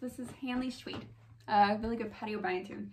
this is Hanley Schwede, A really good patio buying tune.